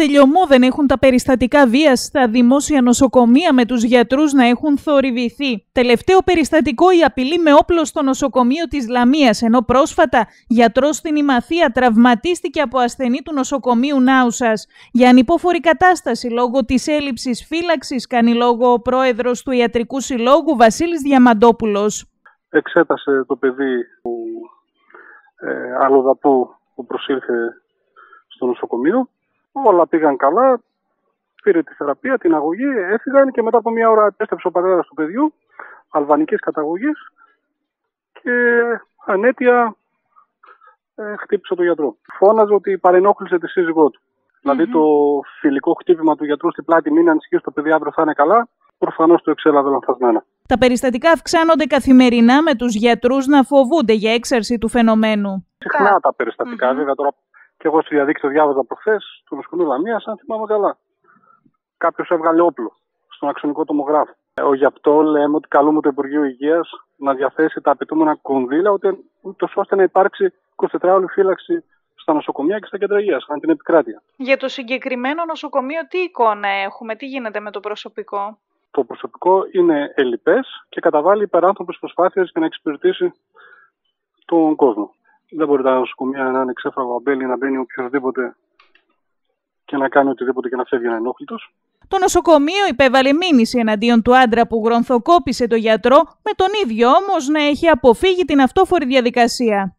Τελειωμό δεν έχουν τα περιστατικά βίας στα δημόσια νοσοκομεία με τους γιατρούς να έχουν θορυβηθεί. Τελευταίο περιστατικό η απειλή με όπλο στο νοσοκομείο της Λαμίας, ενώ πρόσφατα γιατρός στην Ημαθία τραυματίστηκε από ασθενή του νοσοκομείου Νάουσας. Για ανυπόφορη κατάσταση λόγω της έλλειψης φύλαξης κάνει λόγο ο πρόεδρος του Ιατρικού Συλλόγου Βασίλης Διαμαντόπουλος. Εξέτασε το παιδί του ε, αλλοδαπού που προσήλθε στο νοσοκομείο Όλα πήγαν καλά. Πήρε τη θεραπεία, την αγωγή, έφυγαν και μετά από μια ώρα επέστρεψε ο πατέρας του παιδιού, αλβανικής καταγωγής και ανέτεια ε, χτύπησε τον γιατρό. Φώναζε ότι παρενόχλησε τη σύζυγό του. Δηλαδή το φιλικό χτύπημα του γιατρού στην πλάτη, μην ανησυχεί το παιδί αύριο θα είναι καλά, προφανώς το εξέλαβε λανθασμένα. Τα περιστατικά αυξάνονται καθημερινά με τους γιατρούς να φοβούνται για έξαρση του φαινομένου. Συχνά τα περιστατικα βέβαια τώρα και εγώ στο διαδίκτυο διάβαζα προχθές του νοσοκομείου Λαμία, αν θυμάμαι καλά. Κάποιος έβγαλε όπλο στον αξονικό τομογράφο. Ο γι' αυτό λέμε ότι καλούμε το Υπουργείο Υγείας να διαθέσει τα απαιτούμενα κονδύλια, ούτως ώστε να υπάρξει 24 ώρη φύλαξη στα νοσοκομεία και στα κέντρα υγείας, αν την επικράτεια. Για το συγκεκριμένο νοσοκομείο, τι εικόνα έχουμε, τι γίνεται με το προσωπικό; Το προσωπικό είναι ελλειπές και καταβάλει υπεράνθρωπες προσπάθειες για να εξυπηρετήσει τον κόσμο. Δεν μπορεί τα νοσοκομεία να είναι ξέφραγο αμπέλι, να μπαίνει οποιοδήποτε και να κάνει οτιδήποτε και να φεύγει ανενόχλητο. Το νοσοκομείο υπέβαλε μήνυση εναντίον του άντρα που γρονθοκόπησε το γιατρό, με τον ίδιο όμως να έχει αποφύγει την αυτόφορη διαδικασία.